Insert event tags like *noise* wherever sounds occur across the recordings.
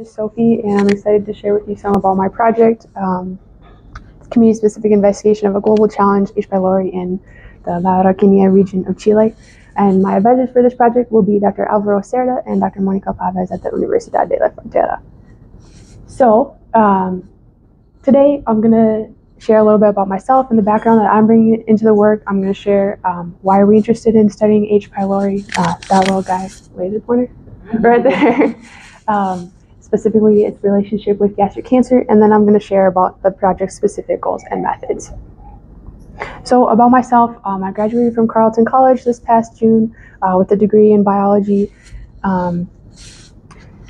is Sophie, and I'm excited to share with you some about my project, um, community-specific investigation of a global challenge, H. pylori, in the La Araucanía region of Chile. And my advisors for this project will be Dr. Alvaro Cerda and Dr. Monica Pavez at the Universidad de la Frontera. So, um, today I'm going to share a little bit about myself and the background that I'm bringing into the work. I'm going to share um, why are we're interested in studying H. pylori, uh, that little guy, laser pointer, right there. *laughs* Um, specifically its relationship with gastric cancer, and then I'm going to share about the project's specific goals and methods. So, about myself, um, I graduated from Carleton College this past June uh, with a degree in biology. Um,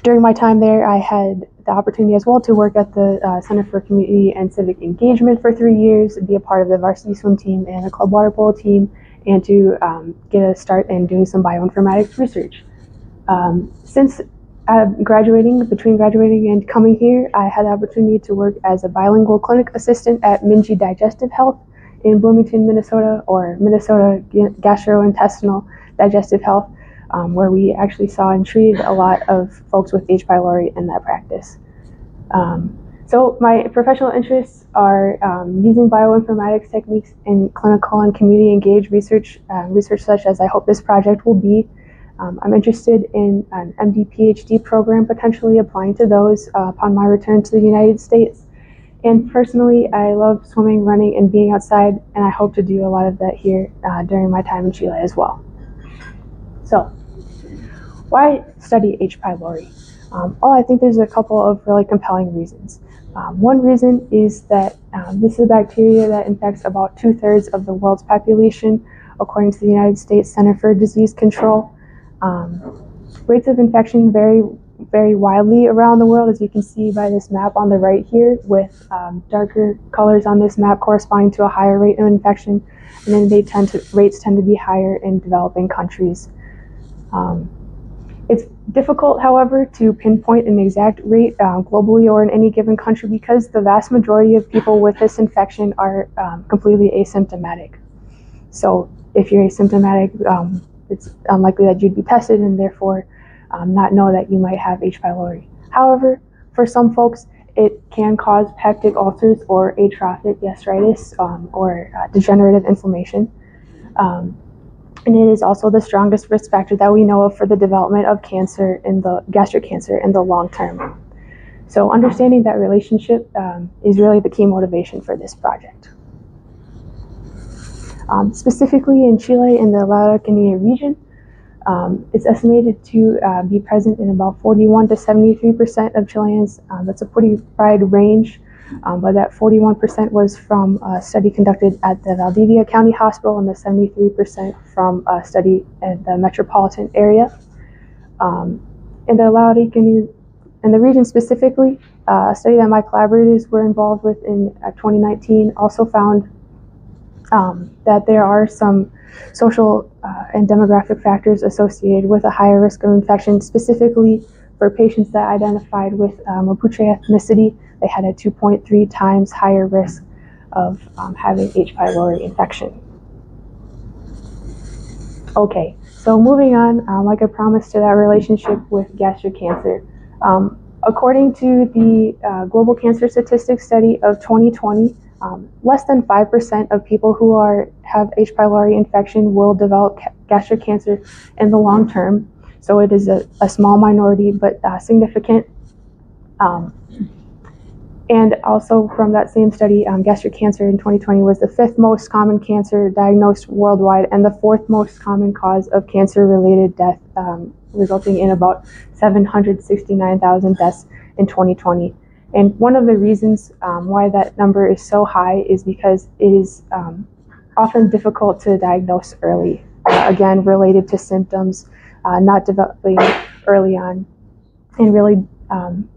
during my time there, I had the opportunity as well to work at the uh, Center for Community and Civic Engagement for three years, be a part of the varsity swim team and the club water polo team, and to um, get a start in doing some bioinformatics research. Um, since uh, graduating, between graduating and coming here, I had the opportunity to work as a bilingual clinic assistant at Minji Digestive Health in Bloomington, Minnesota, or Minnesota Gastrointestinal Digestive Health, um, where we actually saw and treated a lot of folks with H. pylori in that practice. Um, so my professional interests are um, using bioinformatics techniques in clinical and community engaged research, uh, research such as I hope this project will be, um, I'm interested in an MD PhD program, potentially applying to those uh, upon my return to the United States. And personally, I love swimming, running, and being outside, and I hope to do a lot of that here uh, during my time in Chile as well. So, why study H. pylori? Um, I think there's a couple of really compelling reasons. Um, one reason is that um, this is a bacteria that infects about two thirds of the world's population, according to the United States Center for Disease Control. Um, rates of infection vary very widely around the world, as you can see by this map on the right here, with um, darker colors on this map corresponding to a higher rate of infection, and then they tend to rates tend to be higher in developing countries. Um, it's difficult, however, to pinpoint an exact rate uh, globally or in any given country because the vast majority of people with this infection are um, completely asymptomatic. So if you're asymptomatic, um, it's unlikely that you'd be tested and therefore um, not know that you might have H. pylori. However, for some folks, it can cause peptic ulcers or atrophic gastritis um, or uh, degenerative inflammation. Um, and it is also the strongest risk factor that we know of for the development of cancer in the gastric cancer in the long term. So understanding that relationship um, is really the key motivation for this project. Um, specifically in Chile, in the La Araucanía region, um, it's estimated to uh, be present in about 41 to 73 percent of Chileans. Um, that's a pretty wide range, um, but that 41 percent was from a study conducted at the Valdivia County Hospital, and the 73 percent from a study in the metropolitan area. Um, in the La Araucanía, in the region specifically, uh, a study that my collaborators were involved with in uh, 2019 also found um, that there are some social uh, and demographic factors associated with a higher risk of infection, specifically for patients that identified with um, Mapuche ethnicity. They had a 2.3 times higher risk of um, having H. pylori infection. Okay, so moving on, um, like I promised to that relationship with gastric cancer. Um, according to the uh, Global Cancer Statistics Study of 2020, um, less than 5% of people who are have H. pylori infection will develop ca- gastric cancer in the long term. So it is a, a small minority, but uh, significant. Um, and also from that same study, um, gastric cancer in 2020 was the fifth most common cancer diagnosed worldwide and the fourth most common cause of cancer-related death, um, resulting in about 769,000 deaths in 2020. And one of the reasons um, why that number is so high is because it is um, often difficult to diagnose early. Uh, again, related to symptoms uh, not developing early on, and really, um,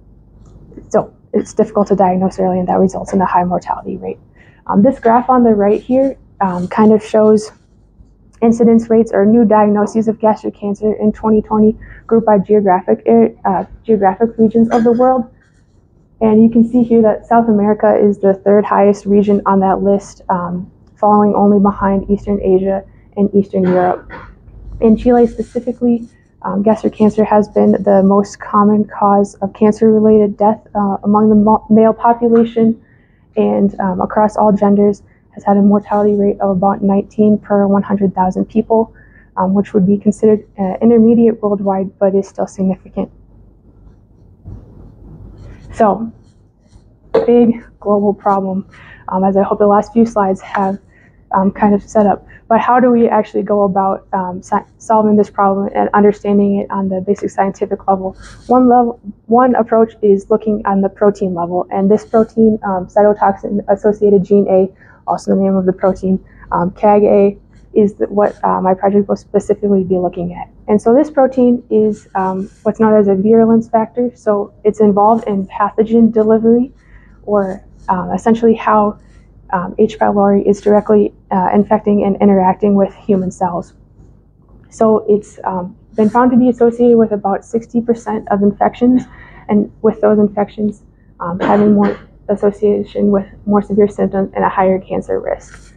so it's difficult to diagnose early, and that results in a high mortality rate. Um, this graph on the right here um, kind of shows incidence rates or new diagnoses of gastric cancer in 2020 grouped by geographic uh, geographic regions of the world. And you can see here that South America is the third highest region on that list, um, following only behind Eastern Asia and Eastern Europe. In Chile specifically, Um, gastric cancer has been the most common cause of cancer-related death uh, among the male population and um, across all genders has had a mortality rate of about 19 per 100,000 people, um, which would be considered uh, intermediate worldwide, but is still significant. So, big global problem, um, as I hope the last few slides have um, kind of set up. But how do we actually go about um, solving this problem and understanding it on the basic scientific level? One level, one approach is looking on the protein level, and this protein, um, cytotoxin-associated gene A, also the name of the protein, um, CAG-A, is what uh, my project will specifically be looking at. And so this protein is um, what's known as a virulence factor. So it's involved in pathogen delivery, or um, essentially how um, H. pylori is directly uh, infecting and interacting with human cells. So it's um, been found to be associated with about 60% of infections, and with those infections um, having more association with more severe symptoms and a higher cancer risk.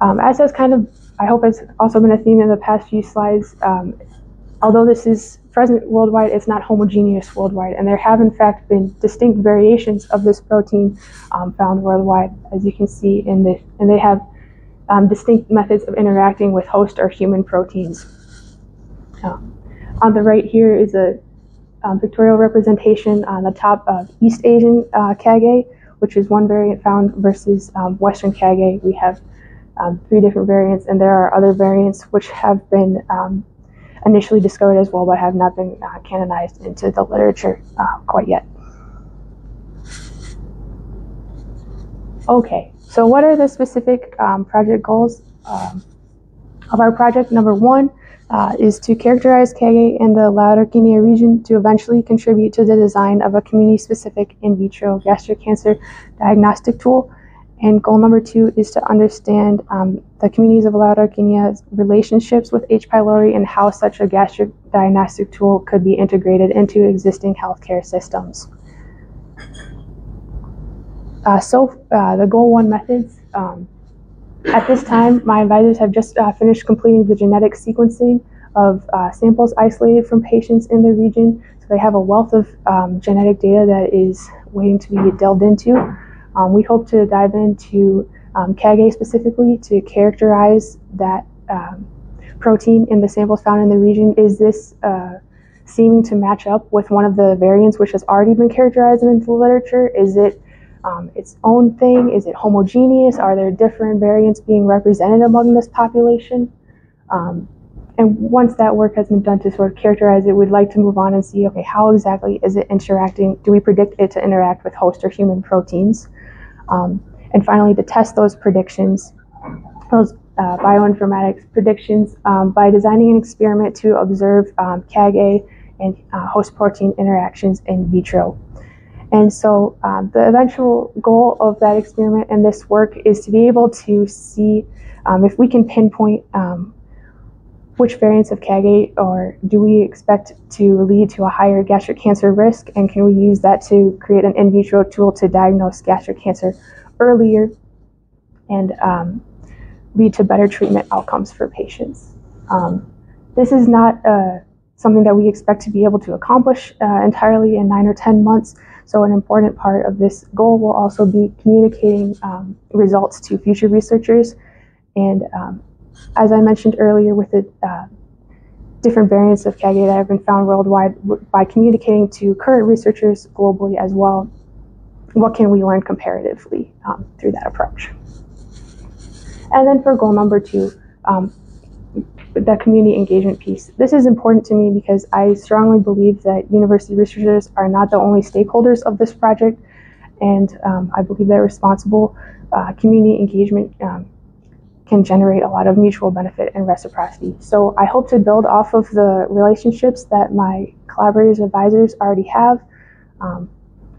Um, as has kind of, I hope it's also been a theme in the past few slides, um, although this is present worldwide, it's not homogeneous worldwide, and there have in fact been distinct variations of this protein um, found worldwide, as you can see in the, and they have um, distinct methods of interacting with host or human proteins. Um, on the right here is a um, pictorial representation on the top of East Asian uh, CAG-A, which is one variant found versus um, Western CAG-A. We have um, three different variants, and there are other variants which have been um, initially discovered as well, but have not been uh, canonized into the literature uh, quite yet. Okay, so what are the specific um, project goals um, of our project? Number one uh, is to characterize CAG-A in the Guinea region to eventually contribute to the design of a community-specific in vitro gastric cancer diagnostic tool and goal number two is to understand um, the communities of Laodar Guinea's relationships with H. pylori and how such a gastric diagnostic tool could be integrated into existing healthcare systems. Uh, so uh, the goal one methods. Um, at this time, my advisors have just uh, finished completing the genetic sequencing of uh, samples isolated from patients in the region. So they have a wealth of um, genetic data that is waiting to be delved into. Um, we hope to dive into um, CAG-A specifically to characterize that um, protein in the samples found in the region. Is this uh, seeming to match up with one of the variants which has already been characterized in the literature? Is it um, its own thing? Is it homogeneous? Are there different variants being represented among this population? Um, and once that work has been done to sort of characterize it, we'd like to move on and see, okay, how exactly is it interacting? Do we predict it to interact with host or human proteins? Um, and finally, to test those predictions, those uh, bioinformatics predictions, um, by designing an experiment to observe um, CAG-A and uh, host protein interactions in vitro. And so um, the eventual goal of that experiment and this work is to be able to see um, if we can pinpoint um, which variants of CAG-A or do we expect to lead to a higher gastric cancer risk and can we use that to create an in vitro tool to diagnose gastric cancer earlier and um, lead to better treatment outcomes for patients. Um, this is not uh, something that we expect to be able to accomplish uh, entirely in nine or 10 months. So an important part of this goal will also be communicating um, results to future researchers and um, as I mentioned earlier, with the uh, different variants of CAG-A that have been found worldwide, by communicating to current researchers globally as well, what can we learn comparatively um, through that approach? And then for goal number two, um, the community engagement piece. This is important to me because I strongly believe that university researchers are not the only stakeholders of this project, and um, I believe that responsible uh, community engagement um, can generate a lot of mutual benefit and reciprocity. So I hope to build off of the relationships that my collaborators advisors already have um,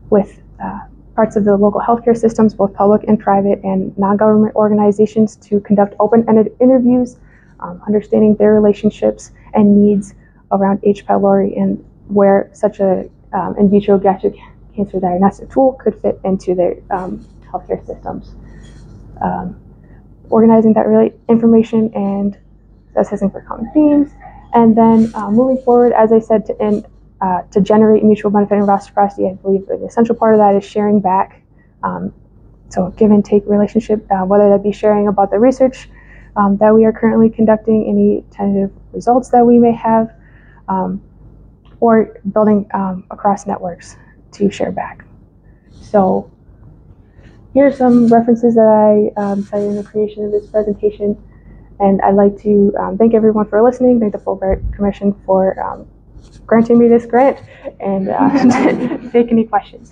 with uh, parts of the local healthcare systems, both public and private, and non-government organizations to conduct open-ended interviews, um, understanding their relationships and needs around H. pylori and where such a um, in vitro gastric cancer diagnostic tool could fit into their um, healthcare systems. Um, organizing that really information and assessing for common themes. And then uh, moving forward, as I said, to end, uh, to generate mutual benefit and reciprocity, I believe an essential part of that is sharing back. Um, so give and take relationship, uh, whether that be sharing about the research um, that we are currently conducting, any tentative results that we may have, um, or building um, across networks to share back. So here are some references that I um, cited in the creation of this presentation. And I'd like to um, thank everyone for listening, thank the Fulbright Commission for um, granting me this grant, and uh, *laughs* *laughs* *laughs* take any questions.